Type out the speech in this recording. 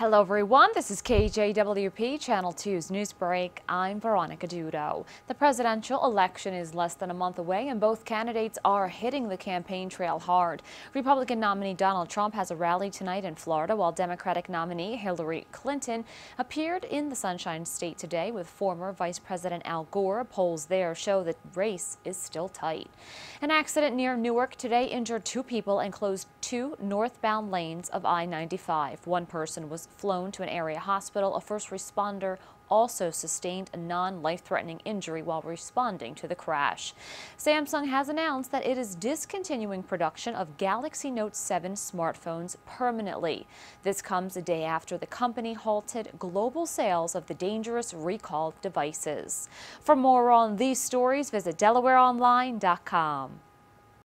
Hello everyone, this is KJWP Channel 2's News Break. I'm Veronica Dudo. The presidential election is less than a month away and both candidates are hitting the campaign trail hard. Republican nominee Donald Trump has a rally tonight in Florida while Democratic nominee Hillary Clinton appeared in the Sunshine State today with former Vice President Al Gore. Polls there show the race is still tight. An accident near Newark today injured two people and closed two northbound lanes of I-95. One person was flown to an area hospital. A first responder also sustained a non-life-threatening injury while responding to the crash. Samsung has announced that it is discontinuing production of Galaxy Note 7 smartphones permanently. This comes a day after the company halted global sales of the dangerous recalled devices. For more on these stories, visit DelawareOnline.com.